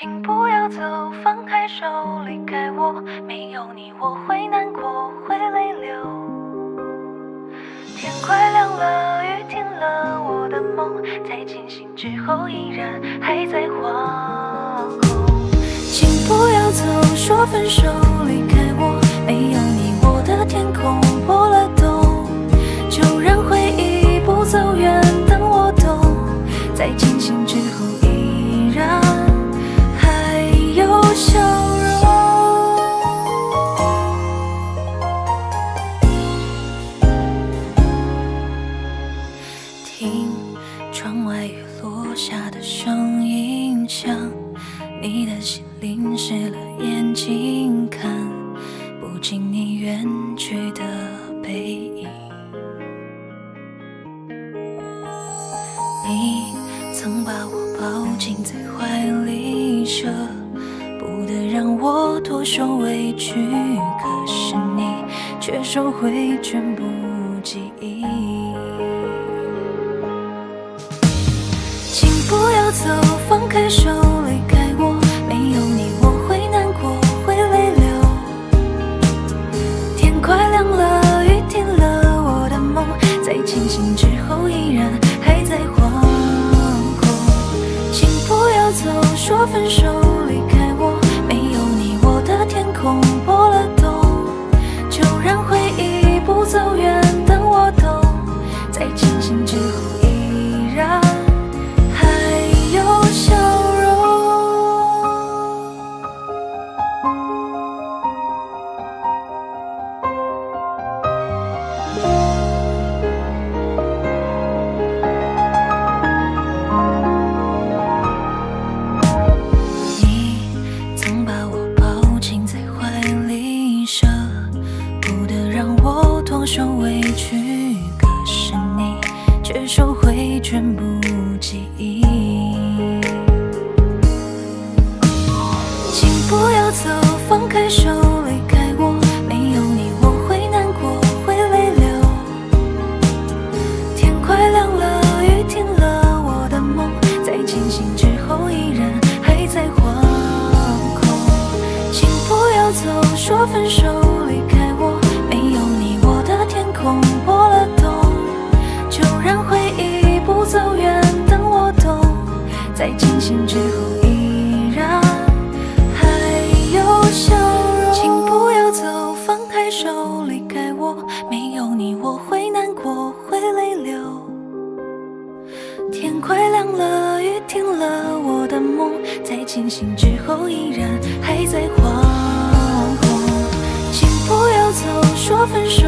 请不要走，放开手，离开我。没有你，我会难过，会泪流。天快亮了，雨停了，我的梦在清醒之后依然还在惶恐。请不要走，说分手，离开我。听窗外雨落下的声音，像你的心淋湿了眼睛，看不清你远去的背影。你曾把我抱紧在怀里，舍不得让我多受委屈，可是你却收回全部记忆。请不要走，放开手，离开我。没有你，我会难过，会泪流。天快亮了，雨停了，我的梦在清醒之后依然还在惶恐。请不要走，说分手，离让我脱手委屈，可是你却收回全部记忆。请不要走，放开手，离开我。没有你，我会难过，会泪流。天快亮了，雨停了，我的梦在清醒之后依然还在惶恐。请不要走，说分手，离开醒之后依然还有笑容。请不要走，放开手，离开我。没有你，我会难过，会泪流。天快亮了，雨停了，我的梦在清醒之后依然还在惶恐。请不要走，说分手，